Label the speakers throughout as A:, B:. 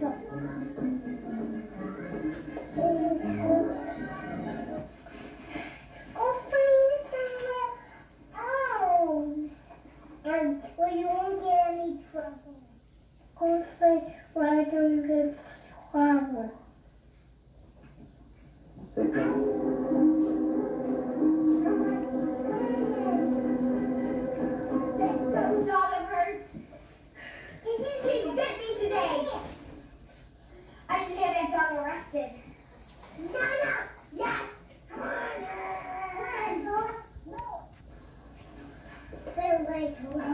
A: Thank you. play collide.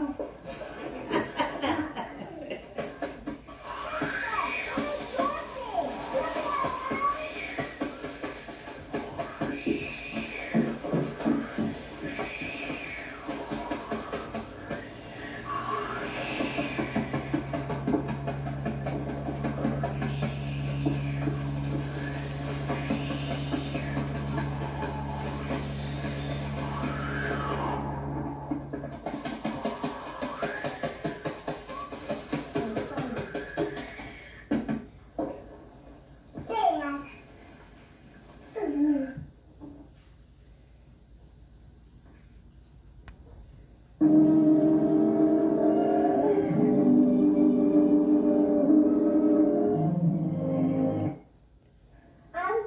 A: I'm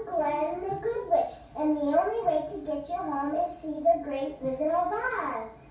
A: Glinda the Good Witch, and the only way to get you home is see the Great Wizard of Oz.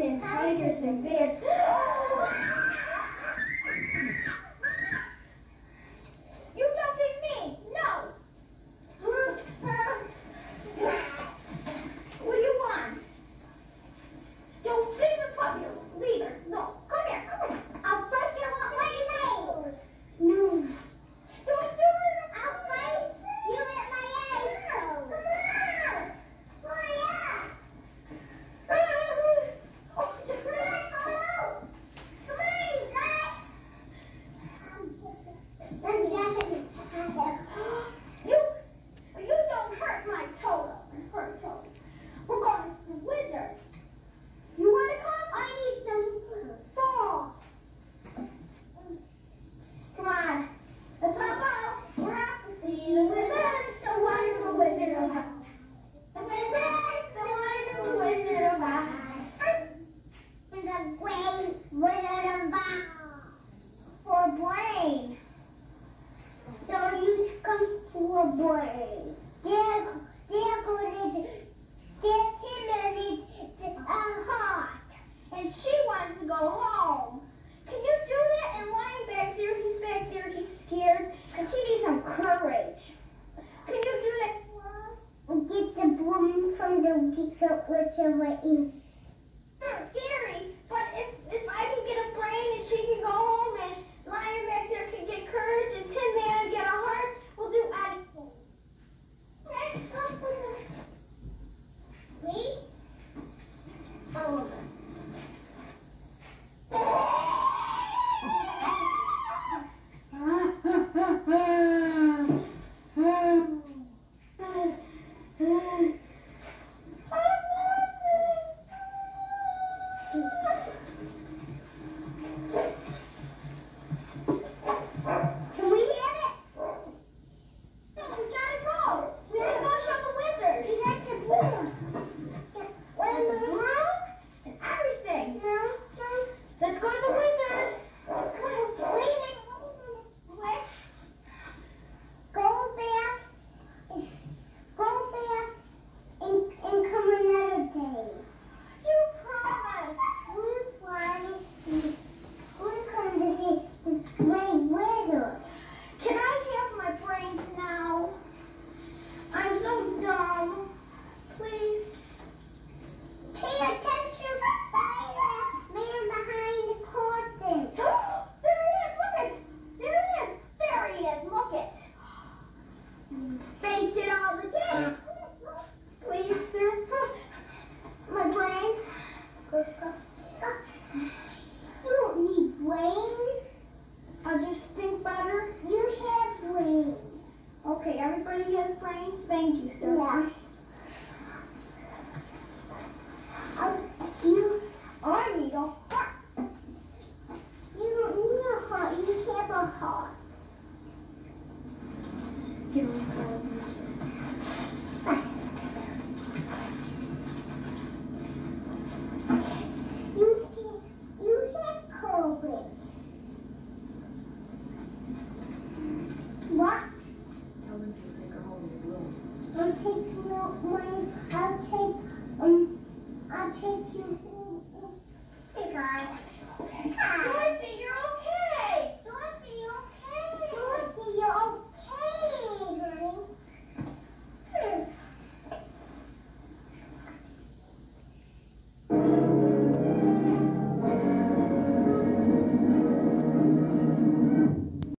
B: and tigers and bears. 这么硬 My brain. You don't need brains. I just think better. You have. Okay, everybody has
A: brains. Thank you,
B: sir. Yeah. I, you, I need a heart. You don't
A: need a heart.
B: You have a heart. Give.